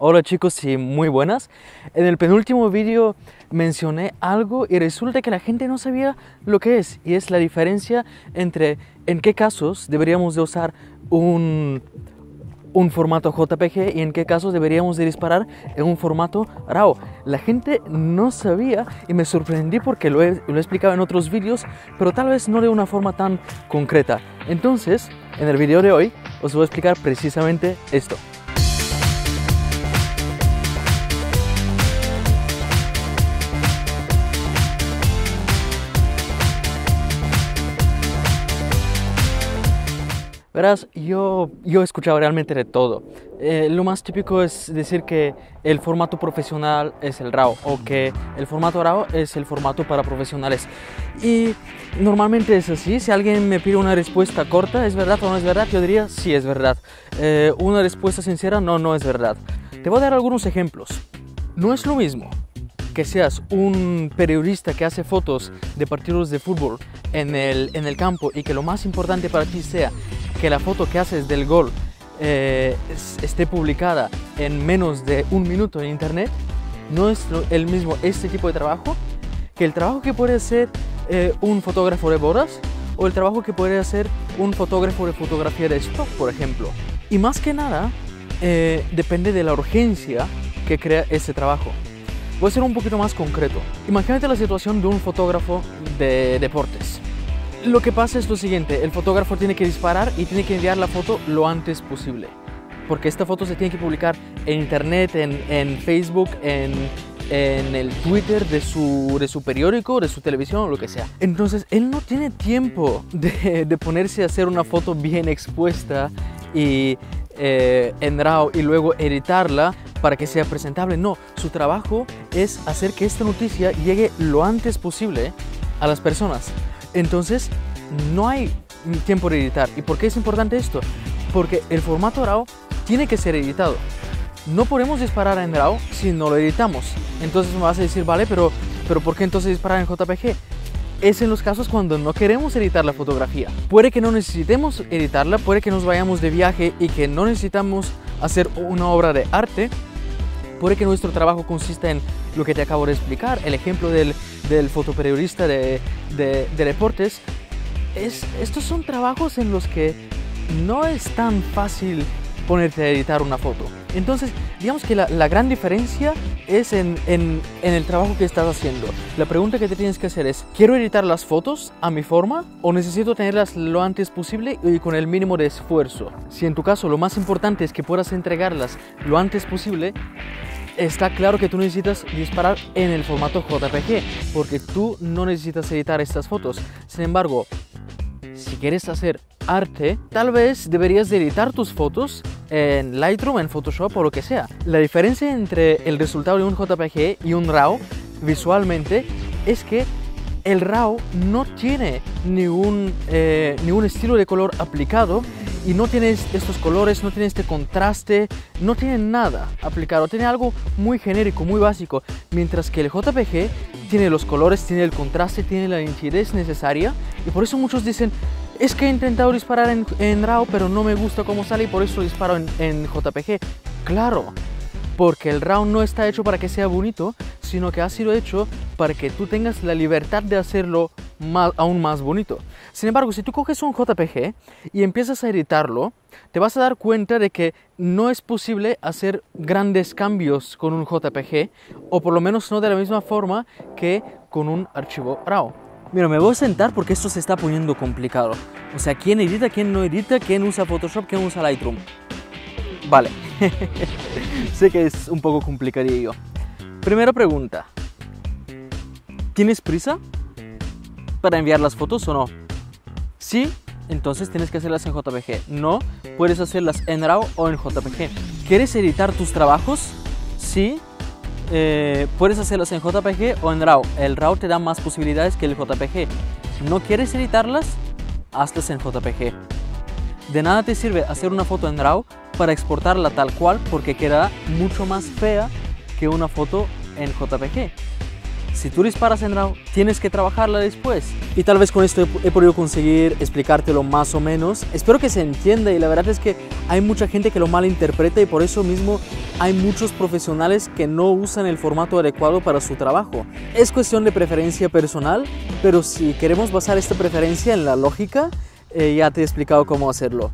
Hola chicos y muy buenas. En el penúltimo vídeo mencioné algo y resulta que la gente no sabía lo que es y es la diferencia entre en qué casos deberíamos de usar un, un formato JPG y en qué casos deberíamos de disparar en un formato RAW. La gente no sabía y me sorprendí porque lo he, lo he explicado en otros vídeos, pero tal vez no de una forma tan concreta. Entonces, en el vídeo de hoy os voy a explicar precisamente esto. Verás, yo, yo he escuchado realmente de todo. Eh, lo más típico es decir que el formato profesional es el RAW o que el formato RAW es el formato para profesionales. Y normalmente es así. Si alguien me pide una respuesta corta, ¿es verdad o no es verdad? Yo diría sí es verdad. Eh, una respuesta sincera, no, no es verdad. Te voy a dar algunos ejemplos. No es lo mismo que seas un periodista que hace fotos de partidos de fútbol en el, en el campo y que lo más importante para ti sea que la foto que haces del gol eh, esté publicada en menos de un minuto en internet, no es el mismo este tipo de trabajo que el trabajo que puede hacer eh, un fotógrafo de bodas o el trabajo que puede hacer un fotógrafo de fotografía de stock, por ejemplo. Y más que nada, eh, depende de la urgencia que crea ese trabajo. Voy a ser un poquito más concreto. Imagínate la situación de un fotógrafo de deportes. Lo que pasa es lo siguiente, el fotógrafo tiene que disparar y tiene que enviar la foto lo antes posible. Porque esta foto se tiene que publicar en internet, en, Facebook, en, el Twitter de su, de su periódico, de su televisión o lo que sea. Entonces, él no tiene tiempo de, ponerse a hacer una foto bien expuesta y eh, en RAW y luego editarla para que sea presentable. No, su trabajo es hacer que esta noticia llegue lo antes posible a las personas. Entonces, no hay tiempo de editar. ¿Y por qué es importante esto? Porque el formato RAW tiene que ser editado. No podemos disparar en RAW si no lo editamos. Entonces me vas a decir, vale, pero, pero ¿por qué entonces disparar en JPG? Es en los casos cuando no queremos editar la fotografía. Puede que no necesitemos editarla, puede que nos vayamos de viaje y que no necesitamos hacer una obra de arte. Puede que nuestro trabajo consista en lo que te acabo de explicar, el ejemplo del, del fotoperiodista de, de, deportes, es, estos son trabajos en los que no es tan fácil ponerte a editar una foto. Entonces, digamos que la, la gran diferencia es en, en, en, el trabajo que estás haciendo. La pregunta que te tienes que hacer es, ¿quiero editar las fotos a mi forma o necesito tenerlas lo antes posible y con el mínimo de esfuerzo? Si en tu caso lo más importante es que puedas entregarlas lo antes posible, está claro que tú necesitas disparar en el formato JPG, porque tú no necesitas editar estas fotos. Sin embargo, si quieres hacer arte, tal vez deberías editar tus fotos en Lightroom, en Photoshop o lo que sea. La diferencia entre el resultado de un JPG y un RAW visualmente es que el RAW no tiene ningún, eh, ningún estilo de color aplicado y no tiene estos colores, no tiene este contraste, no tiene nada aplicado, tiene algo muy genérico, muy básico, mientras que el JPG tiene los colores, tiene el contraste, tiene la nitidez necesaria y por eso muchos dicen, es que he intentado disparar en, RAW pero no me gusta cómo sale y por eso disparo en, en JPG. Claro, porque el RAW no está hecho para que sea bonito, sino que ha sido hecho para que tú tengas la libertad de hacerlo aún más bonito. Sin embargo, si tú coges un JPG y empiezas a editarlo, te vas a dar cuenta de que no es posible hacer grandes cambios con un JPG, o por lo menos no de la misma forma que con un archivo RAW. Mira, me voy a sentar porque esto se está poniendo complicado. O sea, ¿quién edita, quién no edita, quién usa Photoshop, quién usa Lightroom? Vale, sé que es un poco complicadillo. Primera pregunta. ¿Tienes prisa para enviar las fotos o no? Sí, entonces tienes que hacerlas en JPG. No, puedes hacerlas en RAW o en JPG. ¿Quieres editar tus trabajos? Sí, eh, puedes hacerlas en JPG o en RAW. El RAW te da más posibilidades que el JPG. ¿No quieres editarlas? Hazlas en JPG. De nada te sirve hacer una foto en RAW para exportarla tal cual porque quedará mucho más fea que una foto en JPG. Si tú disparas en RAW, tienes que trabajarla después. Y tal vez con esto he, he podido conseguir explicártelo más o menos. Espero que se entienda y la verdad es que hay mucha gente que lo malinterpreta y por eso mismo hay muchos profesionales que no usan el formato adecuado para su trabajo. Es cuestión de preferencia personal, pero si queremos basar esta preferencia en la lógica, eh, ya te he explicado cómo hacerlo.